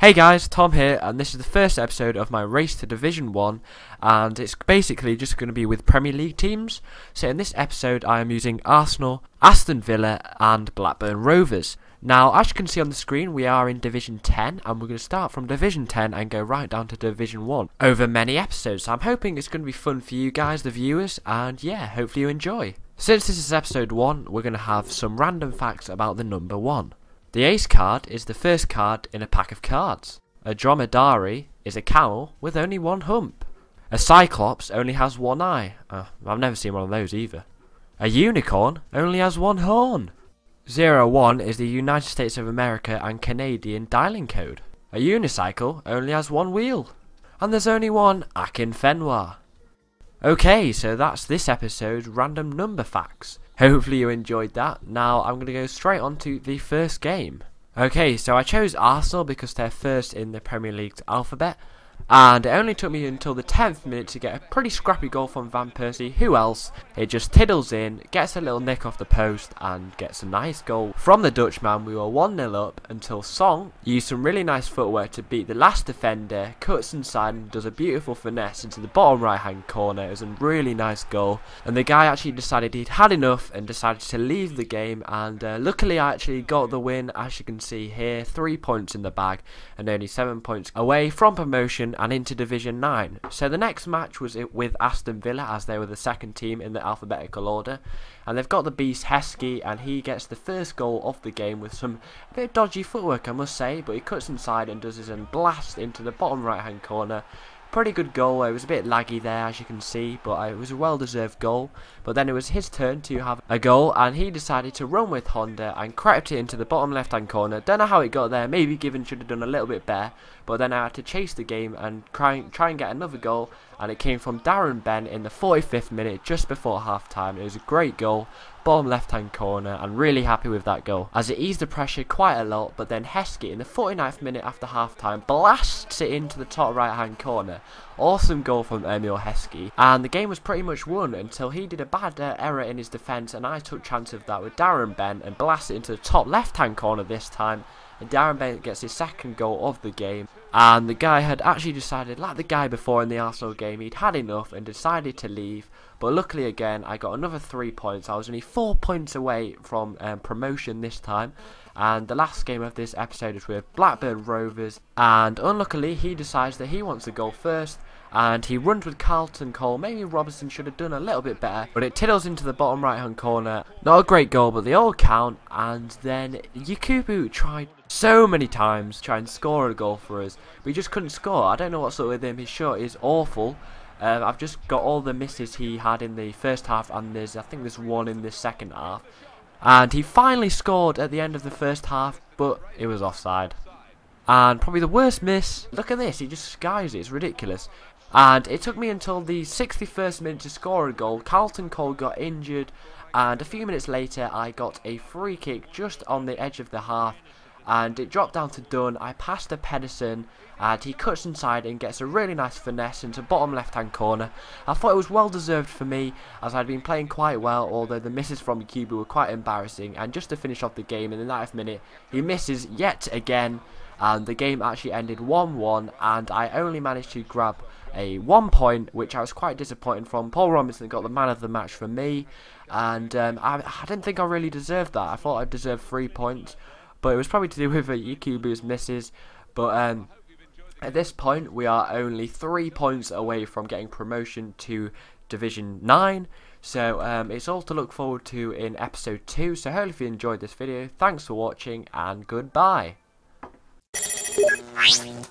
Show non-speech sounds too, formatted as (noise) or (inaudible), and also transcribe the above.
Hey guys, Tom here, and this is the first episode of my race to Division 1, and it's basically just going to be with Premier League teams. So in this episode I am using Arsenal, Aston Villa and Blackburn Rovers. Now, as you can see on the screen, we are in Division 10, and we're going to start from Division 10 and go right down to Division 1 over many episodes. So I'm hoping it's going to be fun for you guys, the viewers, and yeah, hopefully you enjoy. Since this is episode 1, we're going to have some random facts about the number 1. The ace card is the first card in a pack of cards. A dromedary is a camel with only one hump. A cyclops only has one eye. Uh, I've never seen one of those either. A unicorn only has one horn. Zero one is the United States of America and Canadian dialing code. A unicycle only has one wheel. And there's only one Akinfenwa. Okay, so that's this episode's random number facts. Hopefully you enjoyed that. Now I'm going to go straight on to the first game. Okay, so I chose Arsenal because they're first in the Premier League's alphabet. And it only took me until the 10th minute to get a pretty scrappy goal from Van Persie. Who else? It just tiddles in, gets a little nick off the post, and gets a nice goal. From the Dutchman, we were 1-0 up until Song used some really nice footwork to beat the last defender, cuts inside and does a beautiful finesse into the bottom right hand corner. It was a really nice goal. And the guy actually decided he'd had enough and decided to leave the game. And uh, luckily I actually got the win, as you can see here. Three points in the bag and only seven points away from promotion and into Division 9. So the next match was with Aston Villa as they were the second team in the alphabetical order. And they've got the beast Heskey and he gets the first goal of the game with some a bit dodgy footwork I must say. But he cuts inside and does his own blast into the bottom right hand corner pretty good goal. It was a bit laggy there, as you can see, but uh, it was a well-deserved goal. But then it was his turn to have a goal, and he decided to run with Honda and crept it into the bottom left-hand corner. Don't know how it got there. Maybe Given should have done a little bit better. But then I had to chase the game and try, try and get another goal, and it came from Darren Bent in the 45th minute, just before half-time. It was a great goal, bottom left hand corner and really happy with that goal as it eased the pressure quite a lot but then Heskey in the 49th minute after half time blasts it into the top right hand corner awesome goal from Emile Heskey and the game was pretty much won until he did a bad uh, error in his defence and I took chance of that with Darren Bent and blasted it into the top left hand corner this time and Darren Bent gets his second goal of the game and the guy had actually decided like the guy before in the Arsenal game he'd had enough and decided to leave but luckily again, I got another three points. I was only four points away from um, promotion this time. And the last game of this episode is with Blackburn Rovers. And unluckily, he decides that he wants to go first. And he runs with Carlton Cole. Maybe Robertson should have done a little bit better. But it tiddles into the bottom right hand corner. Not a great goal, but they all count. And then Yakubu tried so many times to try and score a goal for us. But he just couldn't score. I don't know what's up with him. His shot is awful. Um, I've just got all the misses he had in the first half, and there's I think there's one in the second half. And he finally scored at the end of the first half, but it was offside. And probably the worst miss. Look at this, he just skies it. It's ridiculous. And it took me until the 61st minute to score a goal. Carlton Cole got injured, and a few minutes later, I got a free kick just on the edge of the half and it dropped down to Dunn. I passed to Pedersen and he cuts inside and gets a really nice finesse into bottom left hand corner. I thought it was well deserved for me as I'd been playing quite well although the misses from Cuba were quite embarrassing and just to finish off the game in the 90th minute he misses yet again and the game actually ended 1-1 and I only managed to grab a one point which I was quite disappointed from. Paul Robinson got the man of the match for me and um, I, I didn't think I really deserved that. I thought I deserved three points but it was probably to do (laughs) with uh, misses. But um, at this point, we are only three points away from getting promotion to Division 9. So um, it's all to look forward to in episode 2. So hopefully you enjoyed this video. Thanks for watching and goodbye. Thank you.